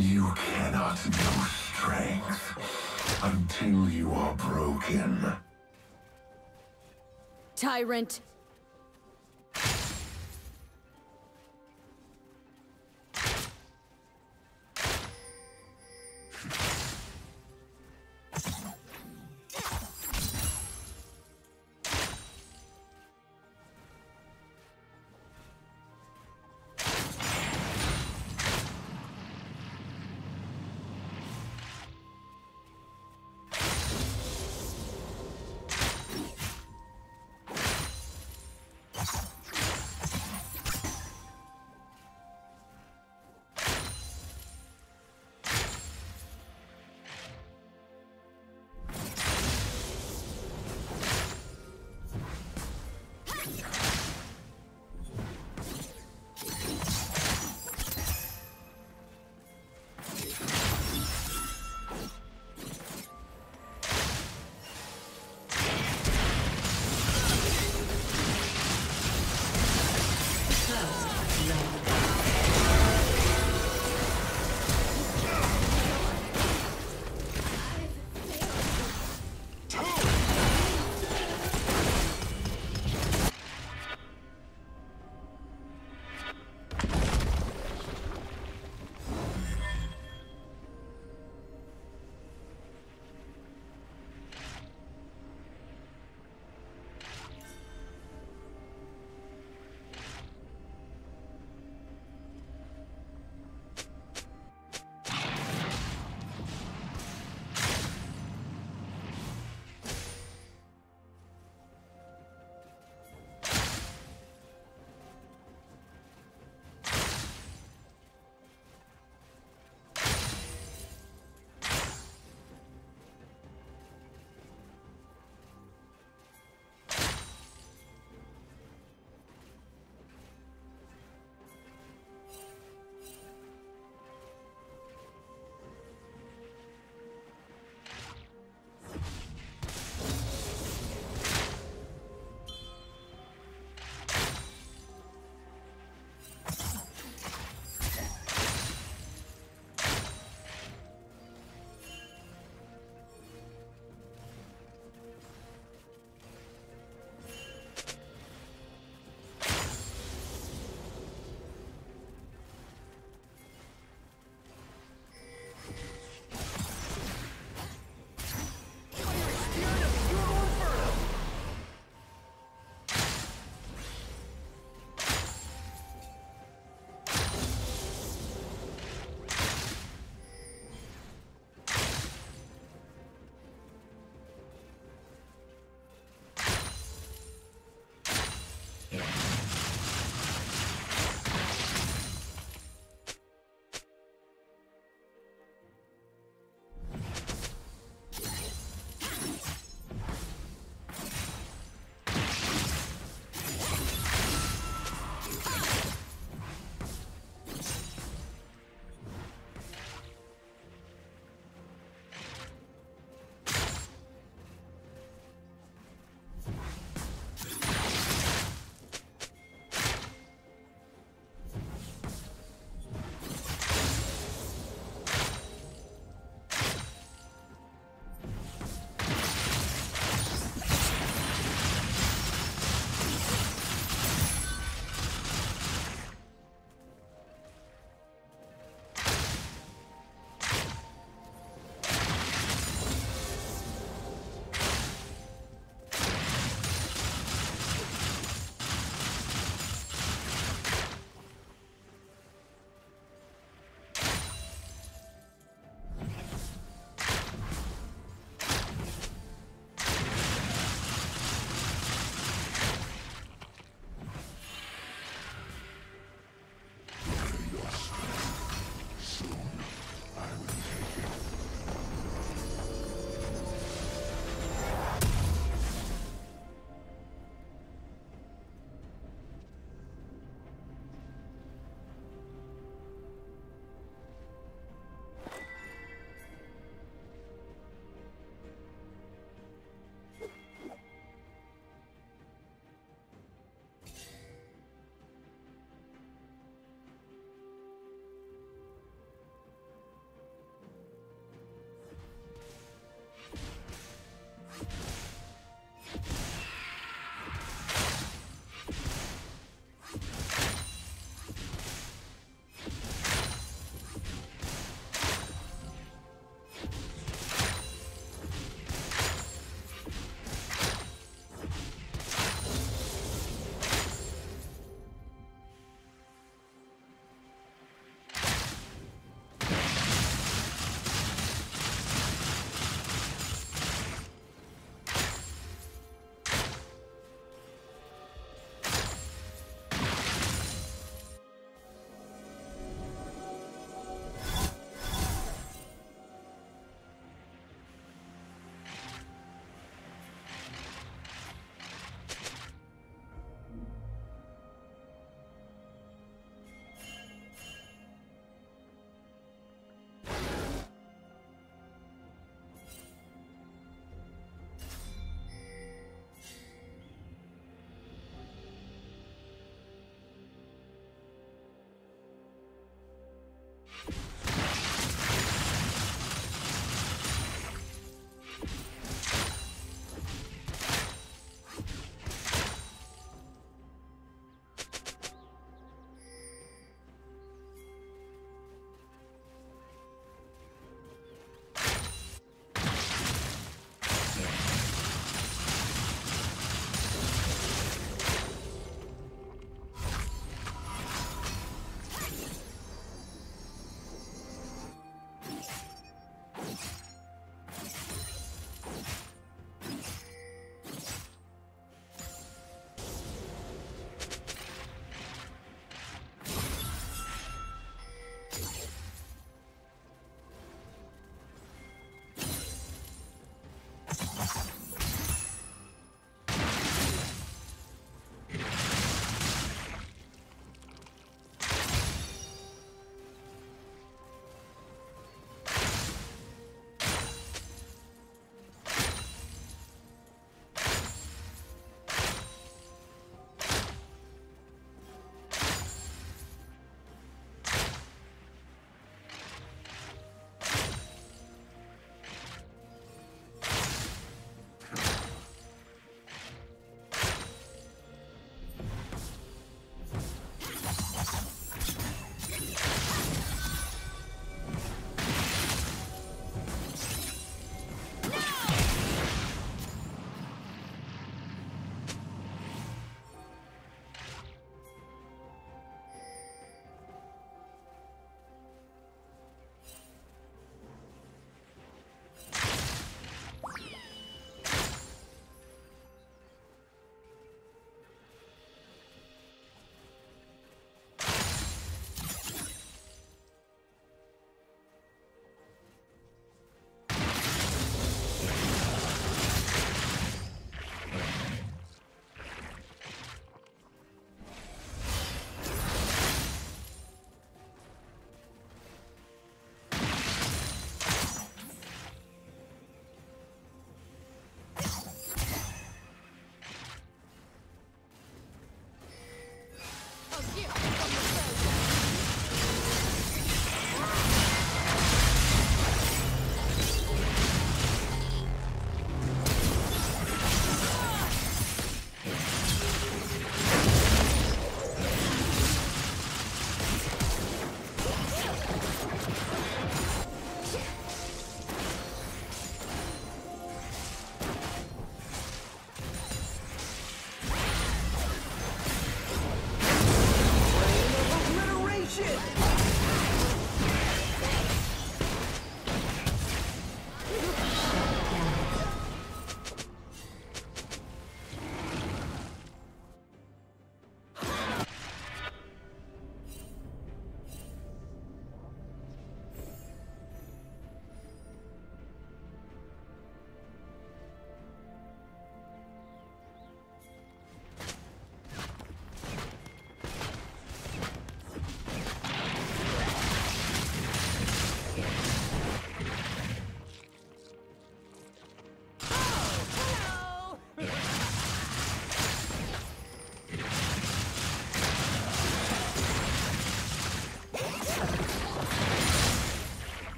You cannot know strength until you are broken. Tyrant! Blood.